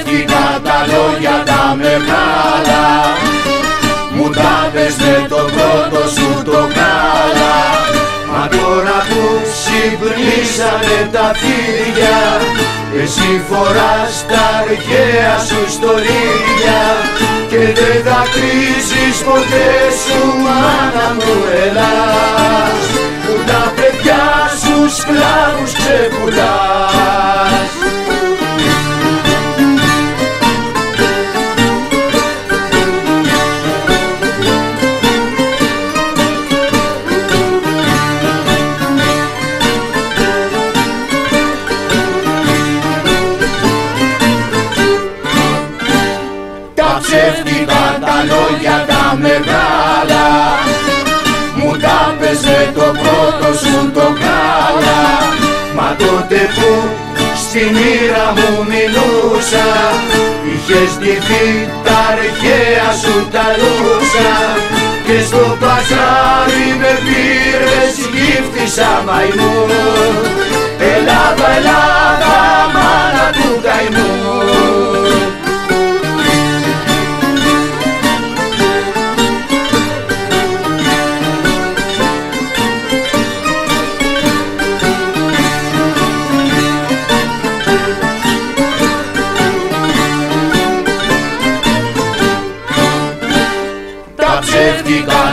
Σκέφτηκα τα λόγια τα μεγάλα Μου τα πες με το πρώτο σου το καλά Μα τώρα που ξυπνήσανε τα φίλια Εσύ φοράς τα αρχαία σου στολίδια Και δεν θα κρίζεις ποτέ σου μάνα μου ε. Ψεύτικα τα λόγια τα μεγάλα. Μου τα πέσε το πρώτο σου το κάλα μα τότε που στη μοίρα μου μιλούσα είχες ντυθεί τα αρχαία σου τα λούσα. Και στο παζάρι με πήρες γύφτησα μαϊμού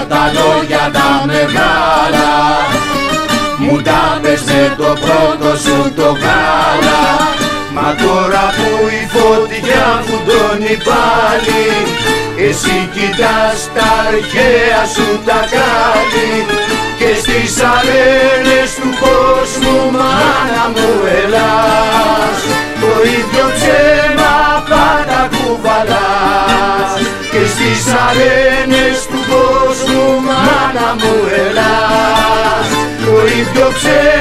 τα λόγια τα μεγάλα. Μου τα πες με το πρώτο σου το γάλα. Μα τώρα που η φωτιά φουντώνει πάλι Εσύ κοιτάς τα αρχαία σου τα κάλλη Και στις αρένες του κόσμου μάνα μου ελάς. Το ίδιο ψέμα πάντα κουβαλάς. Και στις αρένες του κόσμου μάνα μου ελάς το ίδιο ξέρει